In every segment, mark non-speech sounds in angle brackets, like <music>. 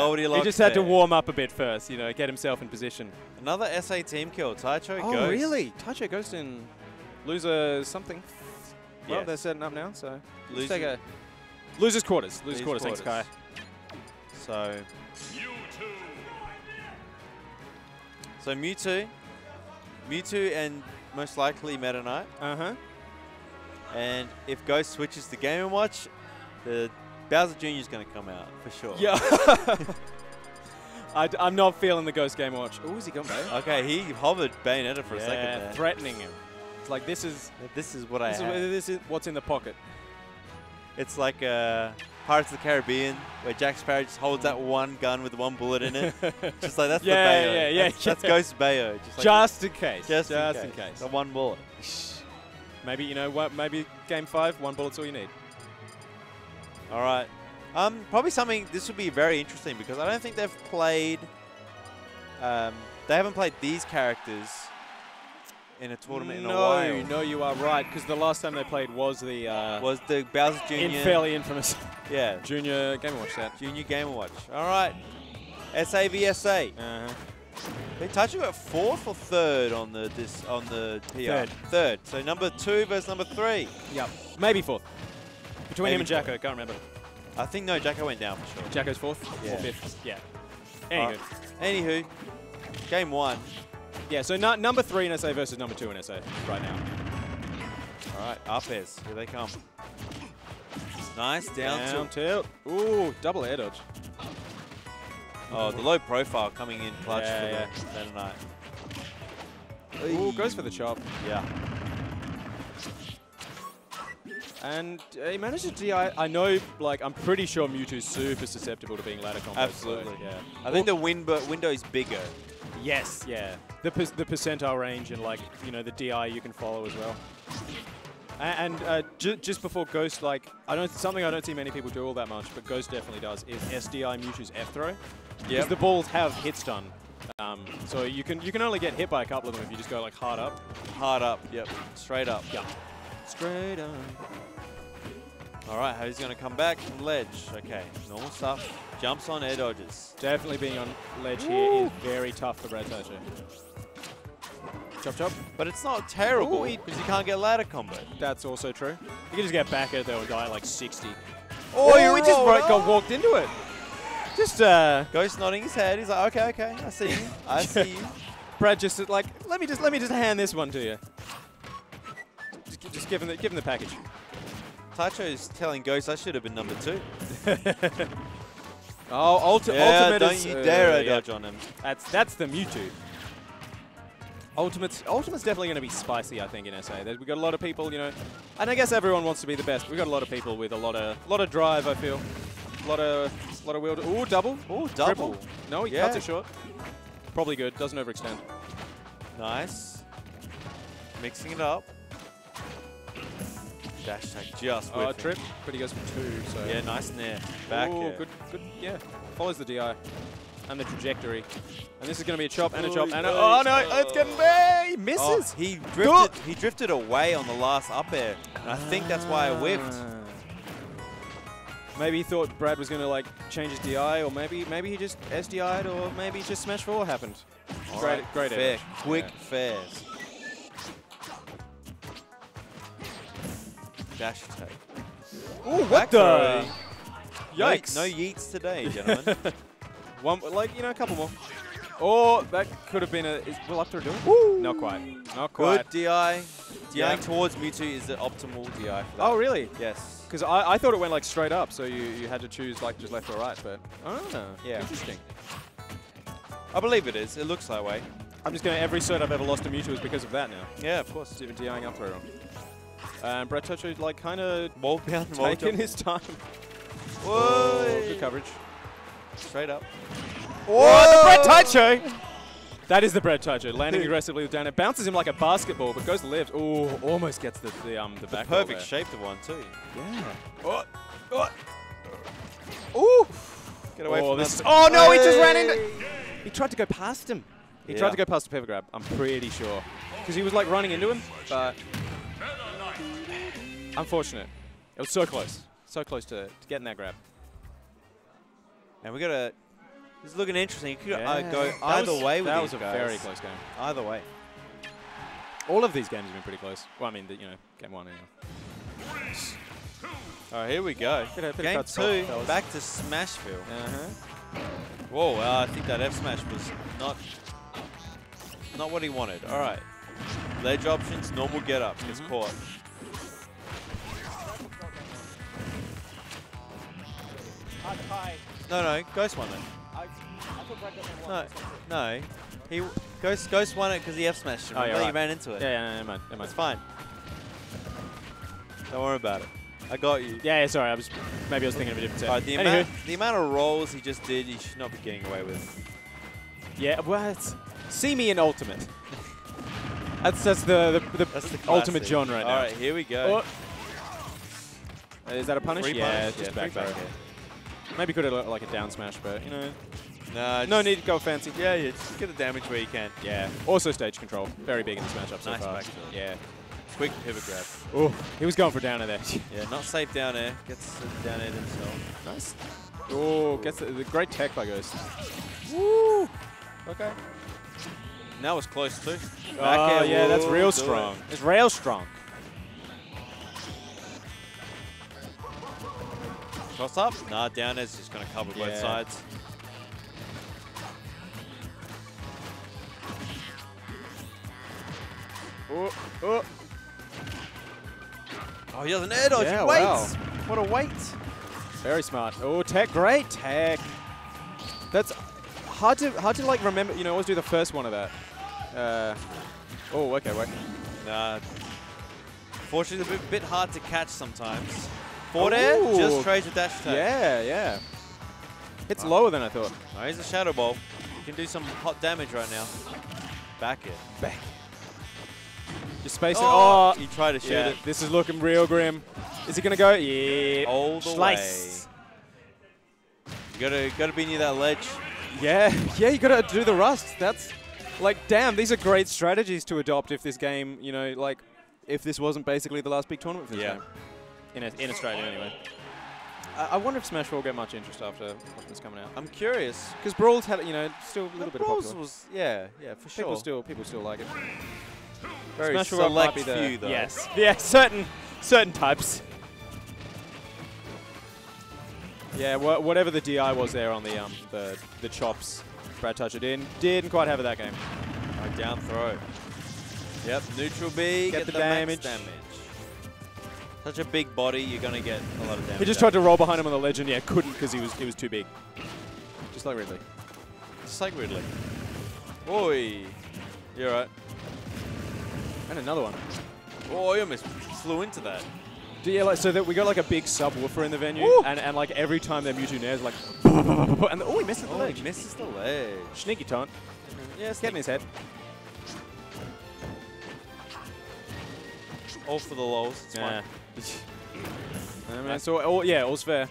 Goldilocks he just had to warm up a bit first, you know, get himself in position. Another SA team kill. Taicho Oh, goes. really? Taicho Ghost in loser something. Well, Yes. they're setting up now, so Loser- take a losers quarters. Losers Losers quarters. Thanks, Kai. quarters. So. So Mewtwo, Mewtwo, and most likely Meta Knight. Uh huh. And if Ghost switches to Game and Watch, the Bowser Jr. is going to come out for sure. Yeah. <laughs> <laughs> I, am not feeling the Ghost Game Watch. Oh, is he gone, babe? Okay, he hovered Bayonetta for a second there. threatening him. It's like this is This is what I this is, this is what's in the pocket. It's like uh, Pirates of the Caribbean, where Jack Sparrow just holds that one gun with one bullet in it. <laughs> just like that's Yeah, the Bayo. yeah, yeah, That's, that's yeah. Ghost Bayo. Just, like just in case. just, just in, in case. case. The one bullet. Maybe you know what? Maybe game five, one bullet's all you need. All right. Um, probably something. This would be very interesting because I don't think they've played. Um, they haven't played these characters in a tournament in a no, while. no, you are right. Because the last time they played was the uh, Was the Bowser Jr. in fairly infamous <laughs> Yeah, Junior Game Watch set. Junior Game Watch. All right. SAVSA. Uh-huh. They touch got fourth or third on the this on the PR. Third. Third. So number two versus number three. Yep. Maybe fourth. Between him and Jacko, can't remember. I think no, Jacko went down for sure. Jacko's fourth Yeah. or fifth. Yeah. Anywho. right. Anywho, game one. Yeah, so number three in SA versus number two in SA right now. All right, up. Here they come. Nice down, Down tilt. Ooh, double air dodge. Oh, the low profile coming in clutch Yeah, for yeah. the Meta Knight. Ooh, goes for the chop. Yeah. And uh, he managed to DI. I know, like, I'm pretty sure Mewtwo's super susceptible to being ladder combos. so, Absolutely. yeah. I think the win is bigger. Yes, yeah. The, per- the percentile range and, like, you know, the DI you can follow as well. And uh, ju just before Ghost, like, I don't something I don't see many people do all that much, but Ghost definitely does, is SDI Mewtwo's F throw. Because Yep. the balls have hit stun. Um, so you can you can only get hit by a couple of them if you just go like hard up. Hard up. Yep. Straight up. Yeah. Straight up. All right, how he's going to come back from ledge. Okay, normal stuff. Jumps on air dodges. Definitely being on ledge here is very tough for Brad Toucher. Chop chop. But it's not terrible because you can't get ladder combo. That's also true. You can just get back at it though and die at like 60. Oh, he you just right, got walked into it. Just uh, Ghost nodding his head. He's like, okay, okay, I see you. I <laughs> see you. Brad just like let me just let me just hand this one to you. Just, just give him the give him the package. Taicho's telling Ghost I should have been number two. <laughs> Oh, ulti yeah, ultimate don't is, you uh, dare air yeah. on him. That's that's the Mewtwo. Ultimate's Ultimate's definitely going to be spicy, I think, in SA. There's, we got a lot of people, you know, and I guess everyone wants to be the best. We've got a lot of people with a lot of a lot of drive. I feel, a lot of lot of will. Ooh, double. Ooh, Triple. double. No, he Yeah. cuts it short. Probably good. Doesn't overextend. Nice. Mixing it up. Dash tag just Uh, with trip, but he goes for two. So Yeah, nice nair. Back Ooh, good, good. Yeah, follows the DI and the trajectory. And this is going to be a chop and a chop and a, oh no, it's getting there. He Oh, misses. he drifted. He drifted away on the last up air. And I think that's why I whiffed. Maybe he thought Brad was going to like change his DI, or maybe maybe he just SDI'd, or maybe just Smash 4 happened. All great, right, great fair, edge. quick Yeah. fairs. Dash attack. Ooh, what the? Yikes! No, no yeets today, gentlemen. <laughs> One, like you know, a couple more. Oh, that could have been a. Is, will up throw do it? Not quite. Not Good quite. DI. DI Yeah. towards Mewtwo is the optimal DI for that. Oh really? Yes. Because I, I thought it went like straight up, so you, you had to choose like just left or right. But oh no, Yeah. interesting. I believe it is. It looks that way. I'm just going to every cert I've ever lost to Mewtwo is because of that now. Yeah, of course. Even DIing up throw wrong. And Brett Toucher like kind of Wall taking his time. <laughs> Whoa. Good coverage. Straight up. Whoa, the Brett Toucher! That is the Brett Toucher, landing aggressively with down. It bounces him like a basketball, but goes left. Ooh, almost gets the, the um the back. roll Perfect there. shaped one too. Yeah. Oh, oh. Ooh. Get away oh, from this oh no, he just ran into. He tried to go past him. He Yeah. tried to go past the pivot grab. I'm pretty sure, because he was like running into him, but unfortunate. It was so close, so close to, to getting that grab. And we got a This is looking interesting. It could uh, go That either was- way with That was a guys. very close game. Either way. All of these games have been pretty close. Well, I mean, the, you know, game one anyway. All right, here we go. Bit of- bit Game two, back to Smashville. Uh-huh. Whoa, uh, I think that F smash was not not what he wanted. All right. Ledge options, normal get up, gets Mhm. caught. No, no, Ghost won it. No, no. He Ghost Ghost won it because he F smashed him. Oh, yeah, right. He ran into it. Yeah, yeah, never mind, never mind. It's fine. Don't worry about it. I got you. Yeah, yeah, sorry, I was maybe I was thinking of a different set. Right, the, amount, the amount of rolls he just did, he should not be getting away with. yeah, what? see me in ultimate. <laughs> that's that's the the, the, That's the ultimate genre right now. All right, here we go. Oh. Is that a punish? Free yeah, punish? just Yeah, back throw. back Maybe could have like a down smash, but you know, Nah, no need to go fancy. Yeah, yeah, just get the damage where you can. Yeah. Also stage control, very big in this matchup so Nice far. Yeah. Quick pivot grab. Oh, he was going for down air there. Yeah, not safe down air. Gets the down air himself. nice. Oh, gets the, the great tech by Ghost. Woo! Okay. That was close too. Oh, back Oh, yeah, that's real it. strong. It's real strong. Cross up? Nah, down air's just going to cover both sides. Oh, oh. Oh, he doesn't air dodge. Yeah, he waits. wow. What a wait. Very smart. Oh, tech, great tech. That's hard to hard to like remember. You know, always do the first one of that. Uh, oh, okay, wait. Nah. Fortunately, a bit, bit hard to catch sometimes. Forward air, Ooh. just trades with dash attack. Yeah, yeah. It's Oh. lower than I thought. No, he's a Shadow Ball. He can do some hot damage right now. Back it. Back. Just space Oh, Oh, he tried to shoot yeah, it. This is looking real grim. Is he gonna go? Yeah. All the Slice. way. You gotta, gotta be near that ledge. Yeah, <laughs> yeah. You gotta do the rust. That's like, damn. These are great strategies to adopt if this game, you know, like, if this wasn't basically the last big tournament for this Yeah. game. In, a, in Australia, anyway. I, I wonder if Smash will get much interest after after this coming out. I'm curious. Because Brawl's had, you know, still a little bit of Brawls popular. was, yeah, yeah, for People sure. still, people still like it. Very Smash World select might be the few, though. yes, yeah, <laughs> certain certain types. Yeah, wha whatever the DI was there on the um the the chops, Brad Toucher didn't didn't quite have it that game. Right, down throw. Yep, neutral B, Get get, the the, damage. Max damage. Such a big body, you're gonna get a lot of damage. He just tried to roll behind him on the ledge and yeah, couldn't because he was he was too big. Just like Ridley. of. Just like Ridley. Oi. You're right. And another one. Oh, you almost flew into that. Do you like so that we got like a big subwoofer in the venue, Woo! and, and like every time their Mewtwo nairs like, <laughs> and the, oh he misses the Oh, ledge. he misses the ledge. Sneaky taunt. Yeah, Get in his head. all for the lols. It's Yeah. fine. I mean, so all, oh, yeah, all's fair.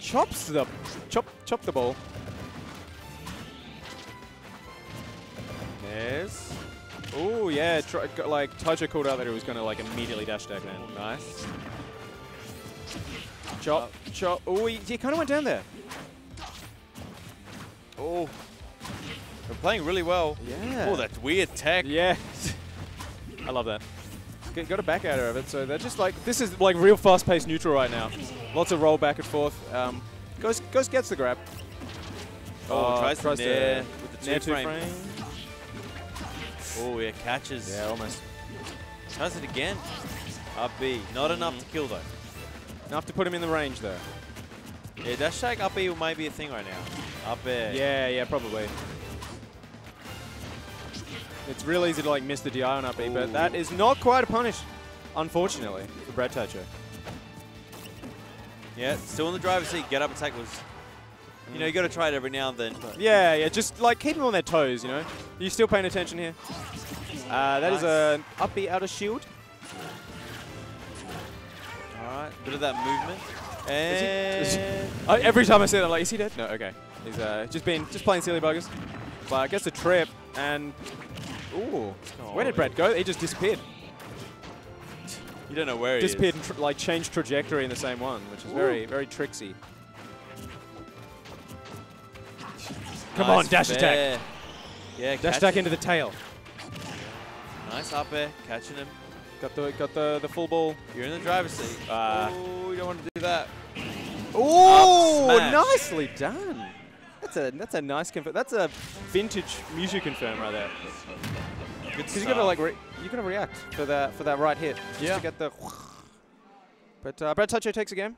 Chops the chop chop the ball. Yes. Oh yeah, try, got, like Taicho called out that he was gonna like immediately dash attack man. Nice. Chop, chop. Oh, he, he kind of went down there. Oh. they're playing really well. Yeah. Oh, that's weird tech. Yeah. <laughs> I love that. G- Got a back out of it, so they're just like this is like real fast-paced neutral right now. Lots of roll back and forth. Um, Ghost, Ghost gets the grab. Oh, tries, to nair with the two two frame. frame. Oh, yeah, catches. Yeah, almost. Tries it again. Up B. Not enough to kill though. Enough to put him in the range though. Yeah, dash attack up B might be a thing right now. Up air. Yeah, yeah, probably. It's real easy to like miss the DI on up B, but that is not quite a punish, unfortunately, for Brad Toucher. Yeah, still in the driver's seat. Get up attack was. You know, you got to try it every now and then. But Yeah, yeah, just like keep them on their toes, you know. you still paying attention here? Uh, that is Nice. an up B out of shield. All right, bit of that movement. Is he- And Uh, every time I see that, I'm like, is he dead? No, okay. He's uh, just been just playing silly buggers. But gets a trip and ooh, where did Brad go? He just disappeared. you don't know where he disappeared is. and like changed trajectory in the same one, which is very very tricksy. Come Nice on, dash attack. Yeah, Dash attack him. into the tail. Nice up air, catching him. Got the got the the full ball. You're in the driver's seat. Uh, oh, you don't want to do that. Oh, nicely done. That's a that's a nice confirm. That's a vintage Mewtwo confirm right there. Because you gotta like you gotta react for that for that right hit Yeah. to get the. But uh, Brad Toucho takes a game.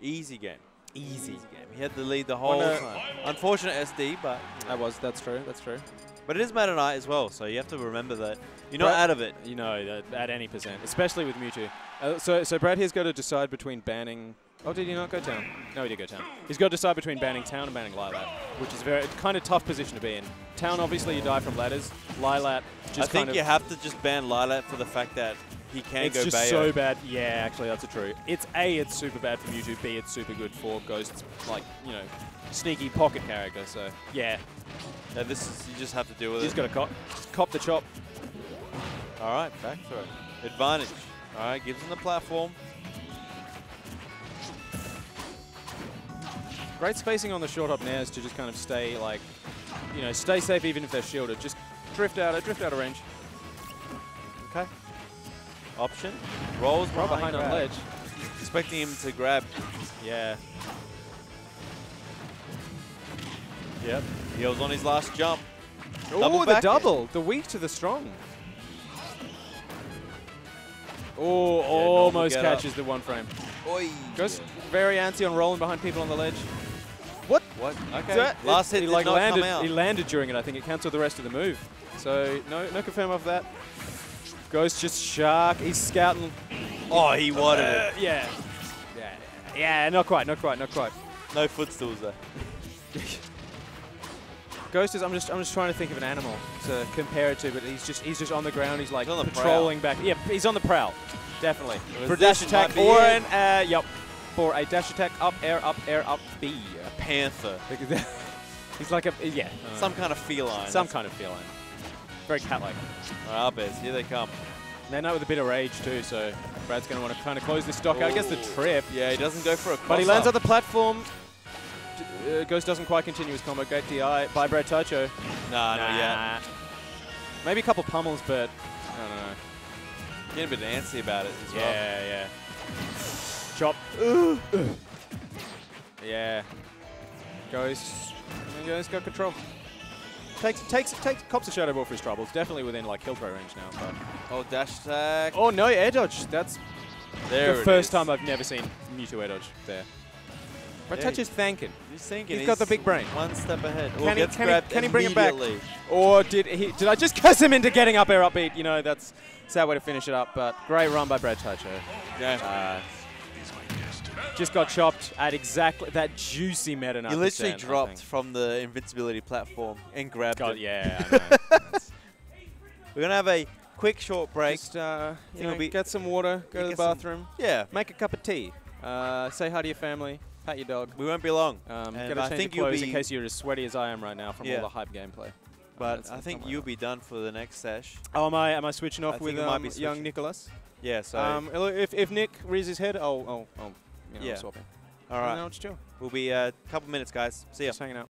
Easy game. Easy. game. He had the lead the whole Wanna- time. Unfortunate SD, but That was that's true. That's true. but it is Meta Knight as well, so you have to remember that you're not Brad- out of it. You know at any percent, especially with Mewtwo. Uh, so so Brad here's got to decide between banning. Oh, did he not go town? No, he did go town. He's got to decide between banning town and banning Lylat, which is a very kind of tough position to be in. Town, obviously, you die from ladders. Lylat, just I think you have to just ban Lylat for the fact that he can it's go just Bayo. so bad. Yeah, actually, that's a true. It's A, it's super bad for Mewtwo. B, it's super good for Ghost's, like, you know, sneaky pocket character. So, yeah, this is, you just have to deal with he's it. got to cop, cop the chop. All right, back throw. Advantage. All right, gives him the platform. Great spacing on the short hop nairs to just kind of stay, like, you know, stay safe even if they're shielded. Just drift out, drift out of range. Okay. Option. Rolls Right behind, behind on ledge. Expecting him to grab. Yeah. Yep. He was on his last jump. Oh, the double. The weak to the strong. Oh, normal almost get up. catches the one frame. Oi. Goes very antsy on rolling behind people on the ledge. What? Okay. Last hit he like landed. He landed during it. I think it cancelled the rest of the move. So no, no confirm of that. Ghost just shark. He's scouting. oh, he wanted Uh, it. yeah. Yeah. Yeah. Not quite. Not quite. Not quite. No footstools there. <laughs> Ghost is. I'm just. I'm just trying to think of an animal to compare it to, but he's just. He's just on the ground. He's like He's patrolling back. Yeah. He's on the prowl. Definitely. For dash attack or an. Uh, yep. For a dash attack up air up air up B. Panther. he's like a yeah. Some kind of feline. some kind of feline. Very cat-like. All right, up. Here they come. They know with a bit of rage too, so Brad's going to want to kind of close this stock out. He gets the trip, Yeah, he doesn't go for a but he lands on the platform. D- Uh, Ghost doesn't quite continue his combo. Great DI by Brad Tacho. Nah, not yet. Maybe a couple pummels, but I don't know. Getting a bit antsy about it as well. Yeah, yeah. Chop. yeah. Ghost. and Ghost got control. Takes, takes, takes, cops a shadow ball for his troubles. Definitely within like kill throw range now. But Oh, dash attack. oh no, air dodge. That's there the first is. time I've never seen Mewtwo air dodge there. Brad Yeah, Touch is thanking. He's thinking. He's got the big brain. One step ahead. Can Well, he- can he- can he bring it back? Or did he? Did I just <laughs> curse him into getting up air up B? You know, that's a sad way to finish it up. But great run by Brad Toucher. Yeah. Uh, just got chopped at exactly that juicy meta. you literally dropped from the invincibility platform and grabbed God, it. yeah. I <laughs> know. We're gonna have a quick short break. Just uh, you know, get some water, go to the get some- bathroom, yeah, make a cup of tea, uh, say hi to your family, pat your dog. we won't be long. Um, And get a I think you'll be- in case you're as sweaty as I am right now from Yeah. all the hype gameplay. But that's I think you'll else. be done for the next sesh. Oh, am I am I switching off I with think might um, be young switching. Nicholas? Yeah, so Um, if, if Nick rears his head, oh, oh, oh, you know, Yeah. swapping. all right, No, it's chill. we'll be uh, a couple minutes, guys. See ya. Just hanging out.